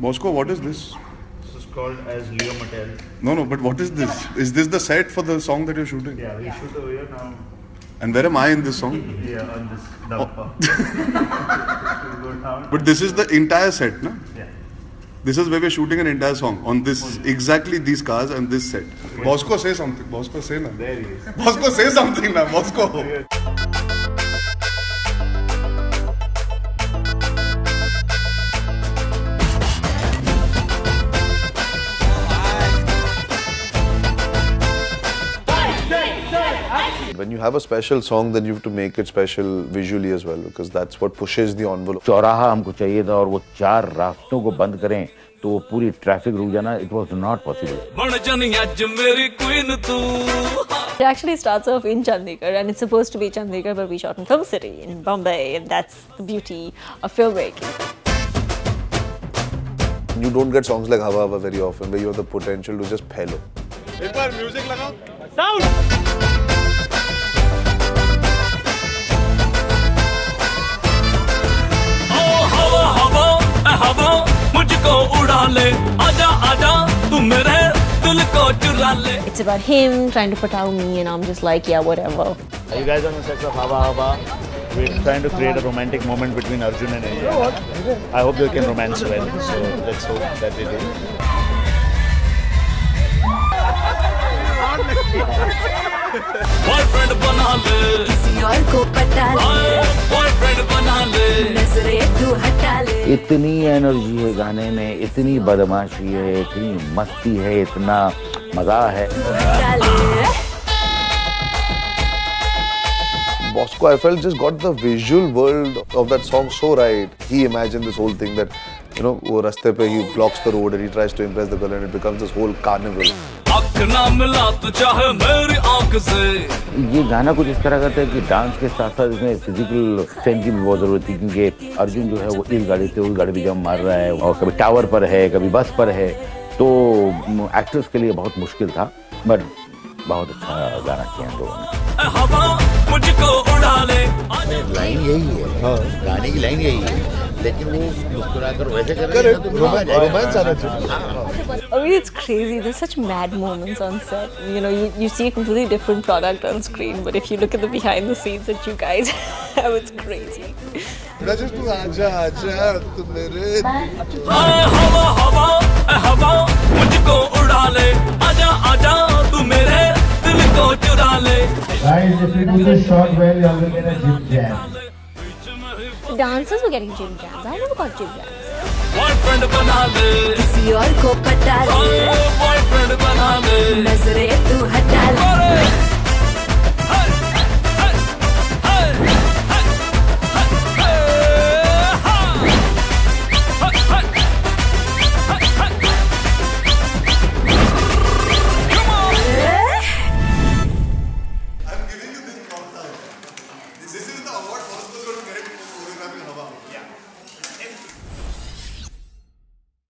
Bosco, what is this? This is called as Leo Mattel. No, no, but what is this? Is this the set for the song that you're shooting? Yeah, we shoot over here now. And where am I in this song? Yeah, on this dumper. Oh. we go down. But this is the entire set, no? Yeah. This is where we're shooting an entire song on this oh, exactly these cars and this set. Bosco, say something. Bosco, say na. There he is. Bosco, say something na. Bosco. When you have a special song, then you have to make it special visually as well because that's what pushes the envelope. चौराहा हमको चाहिए था और वो चार रास्तों को बंद करें तो वो पूरी ट्रैफिक रुक जाना इट वॉज नॉट पॉसिबल बन जानी अज मेरी क्वीन तू It actually starts off in Chandigarh and it's supposed to be Chandigarh, but we shot in Film City in Bombay, and that's the beauty of filmmaking. You don't get songs like Hava Hava very often where you have the potential to just fellow. O It's about him trying to put out me, and I'm just like, yeah, whatever. Are you guys on the set of Hava Hava? We're trying to create a romantic moment between Arjun and India. I hope they can romance well, so let's hope that they do. Boyfriend बना ले किसी और को पटा ले boyfriend बना ले नजरे तू हटा ले इतनी एनर्जी है गाने में इतनी बदमाशी है इतनी मस्ती है इतना मज़ा है Bosco, I felt just got the visual world of that song so right. He imagined this whole thing that, you know, वो रास्ते पे he blocks the road and he tries to impress the girl and it becomes this whole carnival. आँख ना मिला तू चाहे मेरी आँख से ये गाना कुछ इस तरह का था कि डांस के साथ साथ इसमें फ़िज़िकल स्ट्रेंथ की भी बहुत ज़रूरत थी क्योंकि अर्जुन जो है वो इस गाड़ी से उस गाड़ी पे जब मार रहा है और कभी टावर पर है कभी बस पर है तो एक्टर्स के लिए बहुत मुश्किल था बट बहुत अच्छा गाना किया इन लोगों ने ए हवा मुझको उड़ा ले आजा लाइन यही है हाँ गाने की लाइन यही है लेकिन वो मुस्कुरा कर वैसे कर रोमांस आना चाहिए I mean, it's crazy. There's such mad moments on set. You know, you, you see a completely different product on screen, but if you look at the behind the scenes that you guys have, it's crazy. Just to आजा आजा तू मेरे Guys, if you do this shot well, you're going to get a gym jam. The dancers were getting gym jams. I never got gym jams. Boyfriend बना ले किसी और को पटा ले बॉयफ्रेंड बना ले नजरे तू हटा ले अरे award for